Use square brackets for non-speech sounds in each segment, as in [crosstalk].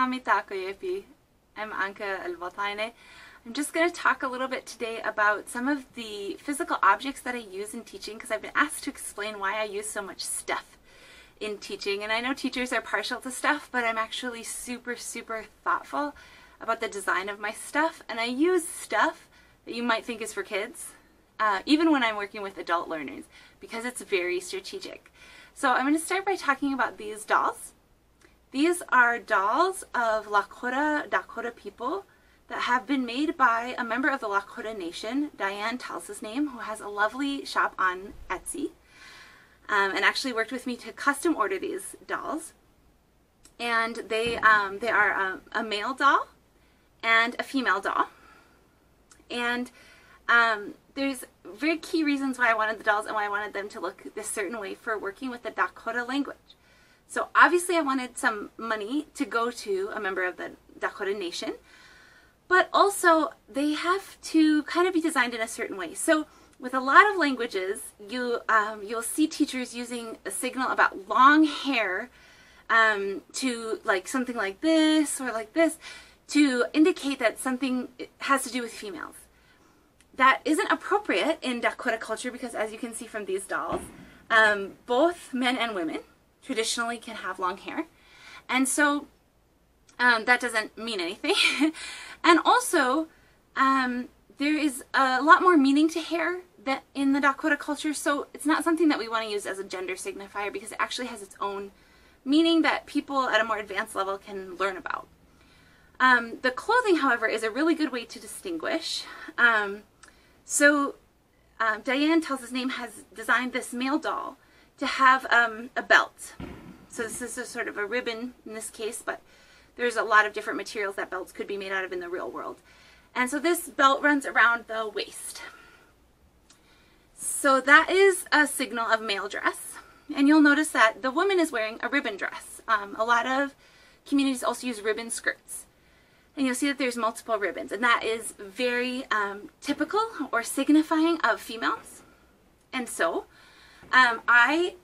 I'm Anke al-Bataineh. I'm just going to talk a little bit today about some of the physical objects that I use in teaching because I've been asked to explain why I use so much stuff in teaching. And I know teachers are partial to stuff, but I'm actually super, super thoughtful about the design of my stuff. And I use stuff that you might think is for kids, uh, even when I'm working with adult learners, because it's very strategic. So I'm going to start by talking about these dolls. These are dolls of Lakota Dakota people that have been made by a member of the Lakota Nation, Diane tells his name, who has a lovely shop on Etsy, um, and actually worked with me to custom order these dolls. And they um, they are a, a, male doll and a female doll. And um, there's very key reasons why I wanted the dolls and why I wanted them to look this certain way for working with the Dakota language. So obviously I wanted some money to go to a member of the Dakota Nation, but also they have to kind of be designed in a certain way. So with a lot of languages, you um, you'll see teachers using a signal about long hair um, to like something like this or like this to indicate that something has to do with females. That isn't appropriate in Dakota culture because as you can see from these dolls, um, both men and women traditionally can have long hair. And so um, that doesn't mean anything. [laughs] and also, um, there is a lot more meaning to hair that in the Dakota culture, so it's not something that we want to use as a gender signifier because it actually has its own meaning that people at a more advanced level can learn about. Um, the clothing, however, is a really good way to distinguish. Um, so um, Diane tells his name has designed this male doll to have um, a belt. So this is a sort of a ribbon in this case, but there's a lot of different materials that belts could be made out of in the real world. And so this belt runs around the waist. So that is a signal of male dress. And you'll notice that the woman is wearing a ribbon dress. Um, a lot of communities also use ribbon skirts. And you'll see that there's multiple ribbons. And that is very um, typical or signifying of females. And so um, I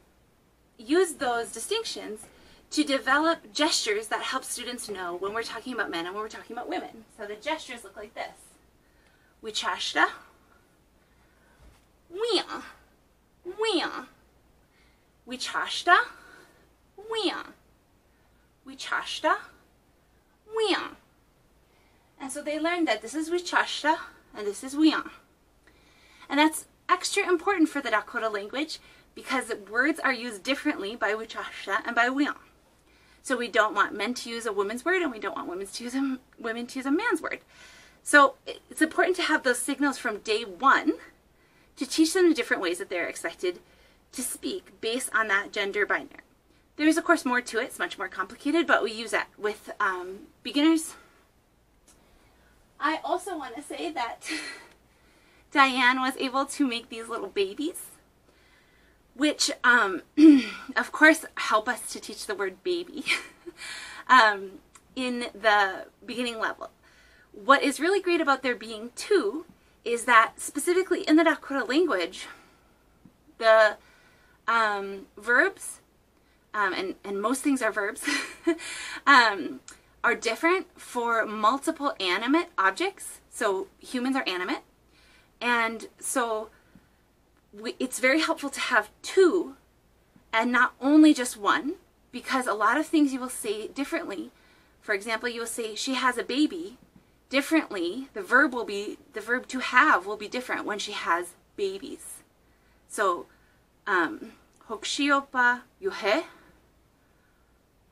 use those distinctions to develop gestures that help students know when we're talking about men and when we're talking about women. So the gestures look like this. Wichashta. Wia. Wia. Wichashta. Wia. Wichashta. Wia. And so they learned that this is Wichashta and this is Wia. And that's extra important for the Dakota language because words are used differently by Wichashta and by Wian. So we don't want men to use a woman's word and we don't want women to use a, women to use a man's word. So it's important to have those signals from day one to teach them the different ways that they're expected to speak based on that gender binary. There's of course more to it, it's much more complicated, but we use that with um, beginners. I also want to say that [laughs] Diane was able to make these little babies, which, um, [clears throat] of course, help us to teach the word baby [laughs] um, in the beginning level. What is really great about there being two is that specifically in the Dakota language, the um, verbs, um, and, and most things are verbs, [laughs] um, are different for multiple animate objects. So humans are animate, and so we, it's very helpful to have two and not only just one because a lot of things you will say differently. For example, you will say she has a baby differently. The verb will be, the verb to have will be different when she has babies. So, um, hokshiopa yuhe,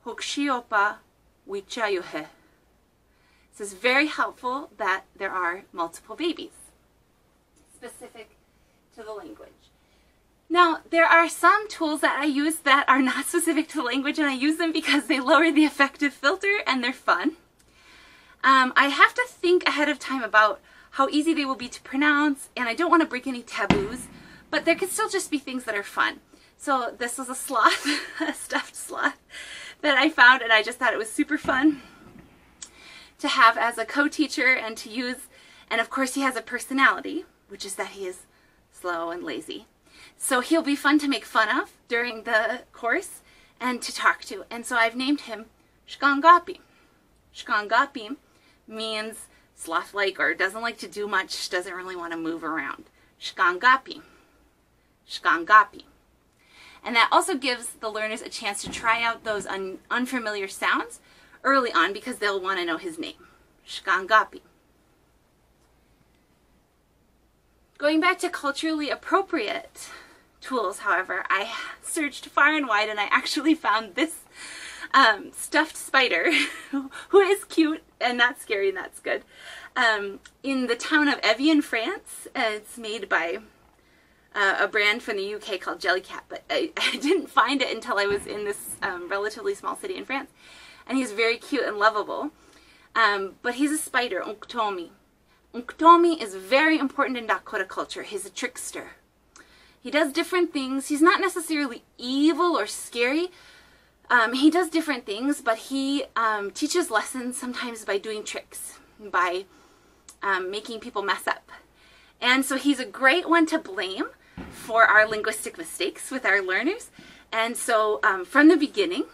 hokshiopa wicha yuhe. So it's very helpful that there are multiple babies specific to the language. Now, there are some tools that I use that are not [laughs] specific to language, and I use them because they lower the affective filter and they're fun. Um, I have to think ahead of time about how easy they will be to pronounce, and I don't want to break any taboos, but there can still just be things that are fun. So this was a sloth, [laughs] a stuffed sloth that I found, and I just thought it was super fun to have as a co-teacher and to use. And of course, he has a personality which is that he is slow and lazy. So he'll be fun to make fun of during the course and to talk to. And so I've named him Shkangapi. Shkangapi means sloth-like or doesn't like to do much, doesn't really want to move around. Shkangapi. Shkangapi. And that also gives the learners a chance to try out those un unfamiliar sounds early on because they'll want to know his name. Shkangapi. Going back to culturally appropriate tools, however, I searched far and wide and I actually found this um, stuffed spider, [laughs] who is cute and not scary and that's good, um, in the town of Evian, France. It's made by uh, a brand from the UK called Jellycat, but I, [laughs] I, didn't find it until I was in this um, relatively small city in France. And he's very cute and lovable. Um, but he's a spider, Unktomi. Unktomi is very important in Dakota culture. He's a trickster. He does different things. He's not necessarily evil or scary, um, he does different things, but he um, teaches lessons sometimes by doing tricks, by um, making people mess up. And so he's a great one to blame for our linguistic mistakes with our learners. And so um, from the beginning,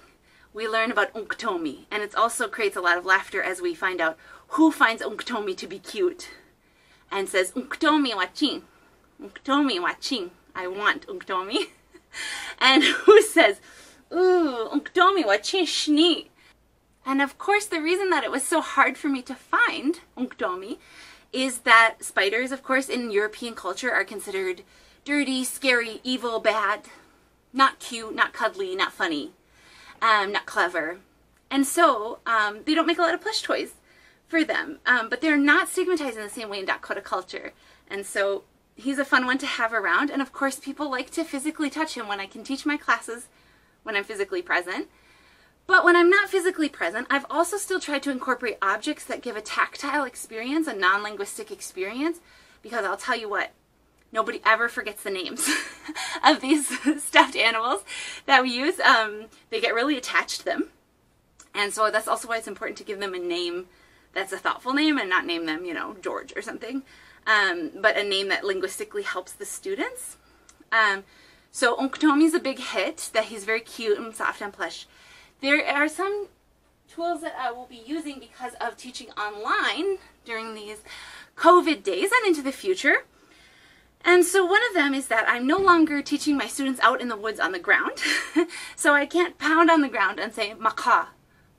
we learn about Unktomi, and it also creates a lot of laughter as we find out who finds Unktomi to be cute? And says, Unktomi waching, Unktomi waching, I want Unktomi. [laughs] and who says, Ooh, Unktomi wa And of course, the reason that it was so hard for me to find Unktomi is that spiders, of course, in European culture are considered dirty, scary, evil, bad, not cute, not cuddly, not funny, um, not clever. And so um, they don't make a lot of plush toys for them. Um, but they're not stigmatized in the same way in Dakota culture. And so he's a fun one to have around. And of course, people like to physically touch him when I can teach my classes when I'm physically present. But when I'm not physically present, I've also still tried to incorporate objects that give a tactile experience, a non-linguistic experience, because I'll tell you what, nobody ever forgets the names [laughs] of these [laughs] stuffed animals that we use. Um, they get really attached to them. And so that's also why it's important to give them a name that's a thoughtful name and not name them, you know, George or something, um, but a name that linguistically helps the students. Um, so is a big hit, that he's very cute and soft and plush. There are some tools that I will be using because of teaching online during these COVID days and into the future. And so one of them is that I'm no longer teaching my students out in the woods on the ground. [laughs] so I can't pound on the ground and say maka,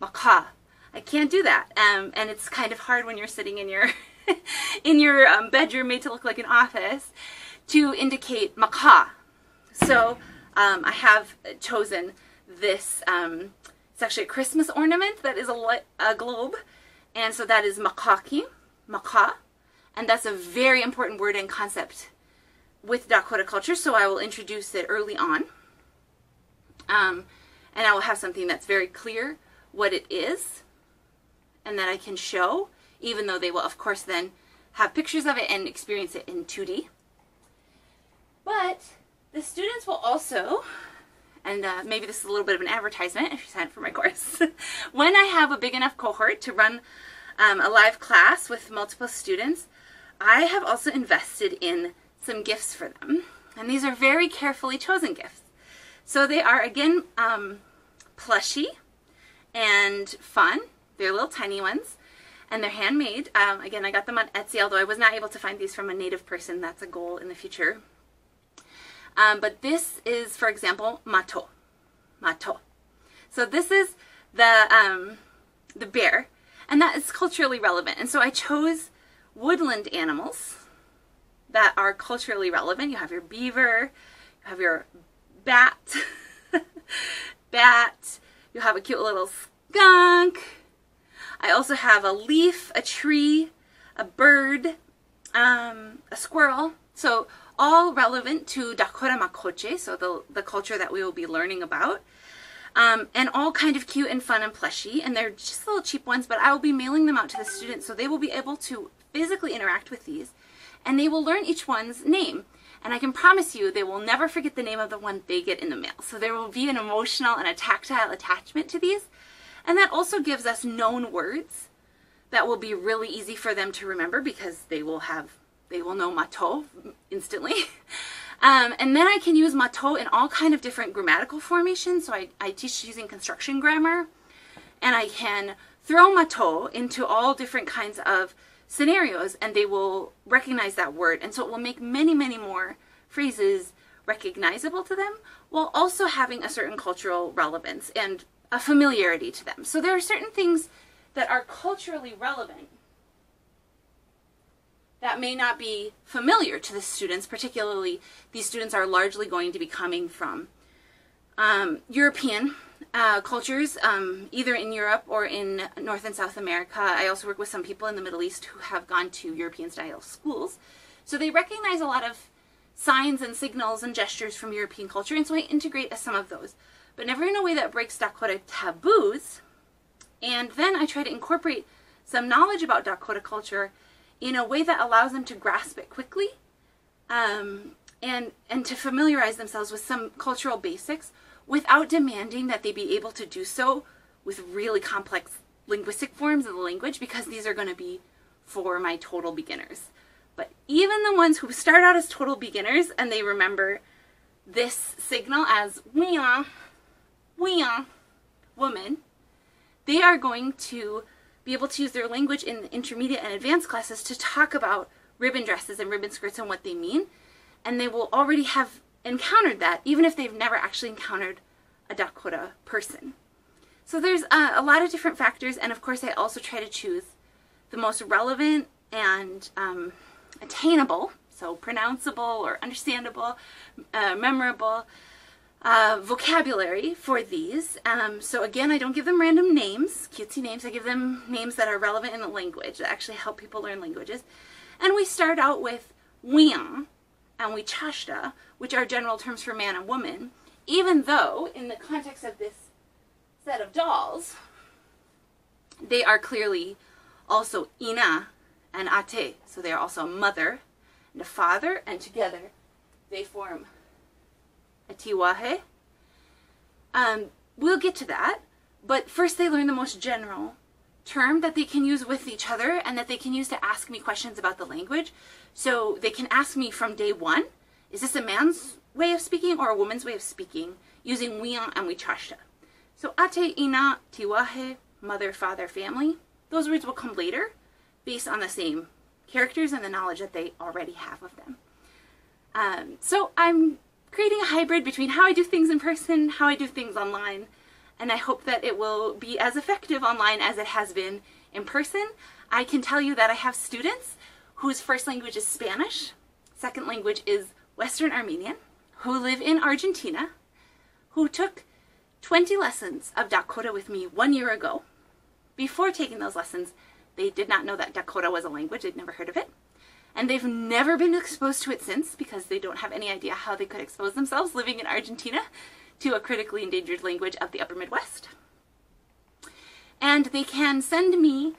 maka. I can't do that. Um, and it's kind of hard when you're sitting in your [laughs] in your um, bedroom made to look like an office to indicate maka, so um, I have chosen this, um, it's actually a Christmas ornament that is a, a globe. And so that is makaki, maka. And that's a very important word and concept with Dakota culture. So I will introduce it early on. Um, and I will have something that's very clear what it is and that I can show, even though they will, of course, then have pictures of it and experience it in 2D. But the students will also, and uh, maybe this is a little bit of an advertisement if you sign up for my [laughs] course, when I have a big enough cohort to run um, a live class with multiple students, I have also invested in some gifts for them. And these are very carefully chosen gifts. So they are, again, um, plushy and fun. They're little tiny ones and they're handmade. Um, again, I got them on Etsy, although I was not able to find these from a native person. That's a goal in the future. Um, but this is, for example, mato. Mato. So this is the, um, the bear, and that is culturally relevant. And so I chose woodland animals that are culturally relevant. You have your beaver, you have your bat, [laughs] bat, you have a cute little skunk. I also have a leaf, a tree, a bird, um, a squirrel. So all relevant to Dakota Makoche, so the, the culture that we will be learning about. Um, and all kind of cute and fun and plushy. And they're just little cheap ones, but I will be mailing them out to the students so they will be able to physically interact with these. And they will learn each one's name. And I can promise you they will never forget the name of the one they get in the mail. So there will be an emotional and a tactile attachment to these. And that also gives us known words that will be really easy for them to remember because they will have they will know mato instantly. [laughs] Um, and then I can use mato in all kind of different grammatical formations. So I, I teach using construction grammar. And I can throw mato into all different kinds of scenarios and they will recognize that word. And so it will make many, many more phrases recognizable to them while also having a certain cultural relevance and a familiarity to them. So there are certain things that are culturally relevant that may not be familiar to the students, particularly these students are largely going to be coming from um, European uh, cultures, um, either in Europe or in North and South America. I also work with some people in the Middle East who have gone to European style schools. So they recognize a lot of signs and signals and gestures from European culture, and so I integrate some of those, but never in a way that breaks Dakota taboos. And then I try to incorporate some knowledge about Dakota culture in a way that allows them to grasp it quickly um, and, and to familiarize themselves with some cultural basics without demanding that they be able to do so with really complex linguistic forms of the language because these are going to be for my total beginners. But even the ones who start out as total beginners and they remember this signal as weah, woman, they are going to be able to use their language in the intermediate and advanced classes to talk about ribbon dresses and ribbon skirts and what they mean. And they will already have encountered that, even if they've never actually encountered a Dakota person. So there's a lot of different factors, and of course, I also try to choose the most relevant and um, attainable, so pronounceable or understandable, uh, memorable uh, vocabulary for these. Um, so again, I don't give them random names, cutesy names. I give them names that are relevant in the language that actually help people learn languages. And we start out with wian and wichashta, which are general terms for man and woman, even though in the context of this set of dolls, they are clearly also ina and ate. So they are also a mother and a father, and together they form a tiwahe. Um, we'll get to that, but first they learn the most general term that they can use with each other and that they can use to ask me questions about the language. So they can ask me from day one, is this a man's way of speaking or a woman's way of speaking using wian and wichashta? So ate, ina, tiwahe, mother, father, family, those words will come later based on the same characters and the knowledge that they already have of them. Um, so I'm creating a hybrid between how I do things in person, how I do things online, and I hope that it will be as effective online as it has been in person. I can tell you that I have students whose first language is Spanish, second language is Western Armenian, who live in Argentina, who took 20 lessons of Dakota with me one year ago. Before taking those lessons, they did not know that Dakota was a language, they'd never heard of it and they've never been exposed to it since because they don't have any idea how they could expose themselves living in Argentina to a critically endangered language of the upper Midwest. And they can send me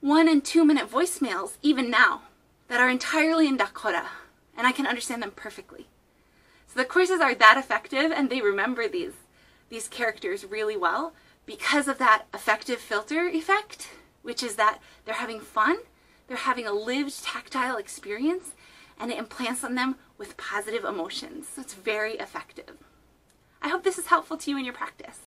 one and two minute voicemails even now that are entirely in Dakota and I can understand them perfectly. So the courses are that effective and they remember these these characters really well because of that affective filter effect, which is that they're having fun they're having a lived tactile experience and it implants on them with positive emotions. So it's very effective. I hope this is helpful to you in your practice.